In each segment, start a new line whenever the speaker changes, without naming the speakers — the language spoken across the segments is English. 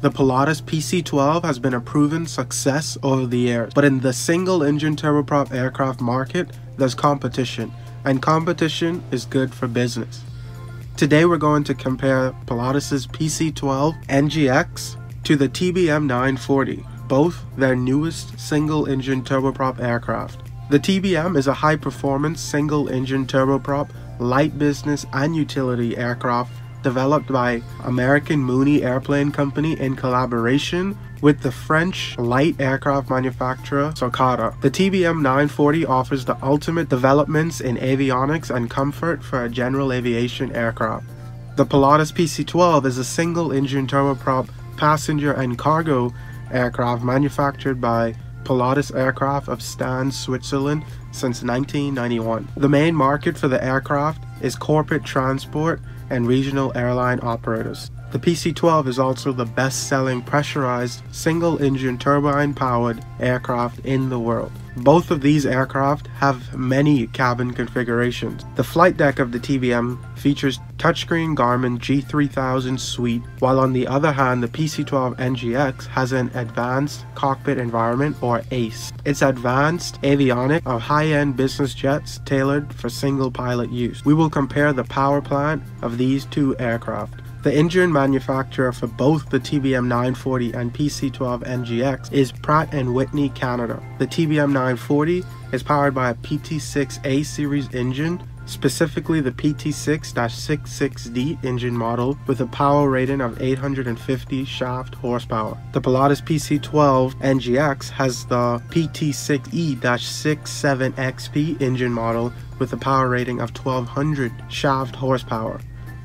The Pilatus PC-12 has been a proven success over the years, but in the single-engine turboprop aircraft market, there's competition, and competition is good for business. Today we're going to compare Pilatus's PC-12 NGX to the TBM 940, both their newest single-engine turboprop aircraft. The TBM is a high-performance single-engine turboprop light business and utility aircraft developed by American Mooney Airplane Company in collaboration with the French light aircraft manufacturer Socata. The TBM 940 offers the ultimate developments in avionics and comfort for a general aviation aircraft. The Pilatus PC-12 is a single-engine turboprop passenger and cargo aircraft manufactured by Pilatus Aircraft of Stans, Switzerland since 1991. The main market for the aircraft is corporate transport and regional airline operators. The PC-12 is also the best-selling pressurized single-engine turbine-powered aircraft in the world. Both of these aircraft have many cabin configurations. The flight deck of the TBM features touchscreen Garmin G3000 suite, while on the other hand the PC-12 NGX has an Advanced Cockpit Environment or ACE. It's advanced avionic of high-end business jets tailored for single pilot use. We will compare the power plant of these two aircraft. The engine manufacturer for both the TBM 940 and PC-12 NGX is Pratt & Whitney Canada. The TBM 940 is powered by a PT6A series engine specifically the PT6-66D engine model with a power rating of 850 shaft horsepower. The Pilatus PC-12 NGX has the PT6E-67XP engine model with a power rating of 1200 shaft horsepower.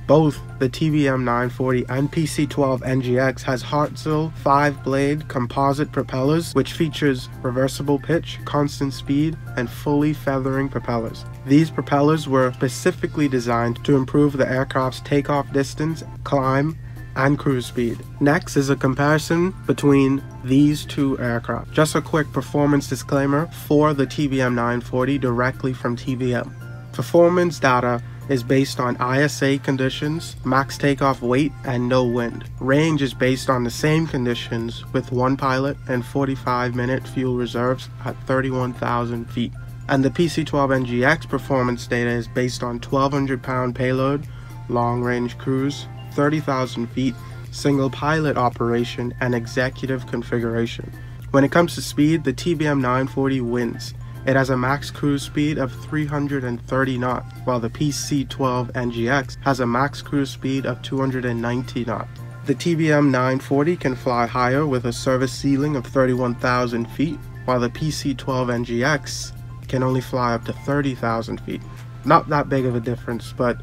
Both the TBM 940 and PC-12 NGX has Hartzell 5-blade composite propellers which features reversible pitch, constant speed, and fully feathering propellers. These propellers were specifically designed to improve the aircraft's takeoff distance, climb, and cruise speed. Next is a comparison between these two aircraft. Just a quick performance disclaimer for the TBM 940 directly from TBM. Performance data is based on ISA conditions, max takeoff weight, and no wind. Range is based on the same conditions with one pilot and 45 minute fuel reserves at 31,000 feet. And the PC-12 NGX performance data is based on 1200 pound payload, long range cruise, 30,000 feet, single pilot operation, and executive configuration. When it comes to speed, the TBM 940 wins. It has a max cruise speed of 330 knots, while the PC-12 NGX has a max cruise speed of 290 knots. The TBM 940 can fly higher with a service ceiling of 31,000 feet, while the PC-12 NGX can only fly up to 30,000 feet. Not that big of a difference, but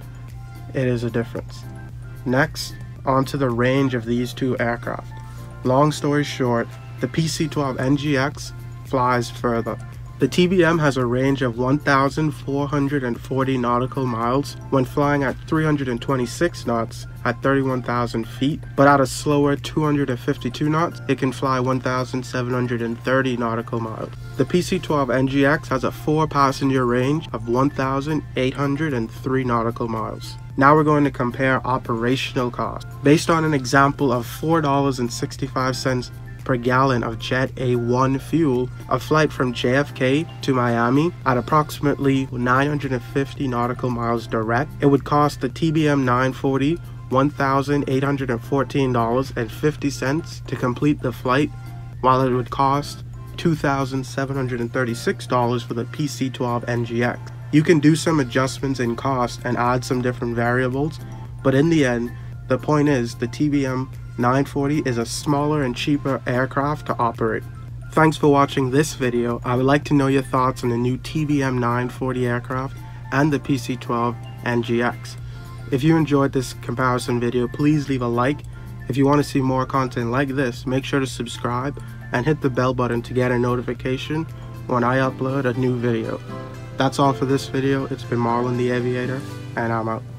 it is a difference. Next, onto the range of these two aircraft. Long story short, the PC-12 NGX flies further. The TBM has a range of 1,440 nautical miles when flying at 326 knots at 31,000 feet, but at a slower 252 knots, it can fly 1,730 nautical miles. The PC-12 NGX has a 4-passenger range of 1,803 nautical miles. Now we're going to compare operational cost. Based on an example of $4.65 per gallon of Jet A1 fuel, a flight from JFK to Miami at approximately 950 nautical miles direct, it would cost the TBM 940 $1,814.50 to complete the flight, while it would cost $2,736 for the PC-12 NGX. You can do some adjustments in cost and add some different variables, but in the end, the point is the TBM 940 is a smaller and cheaper aircraft to operate. Thanks for watching this video. I would like to know your thoughts on the new TBM 940 aircraft and the PC-12 NGX. If you enjoyed this comparison video, please leave a like. If you want to see more content like this, make sure to subscribe and hit the bell button to get a notification when I upload a new video. That's all for this video. It's been Marlin the Aviator, and I'm out.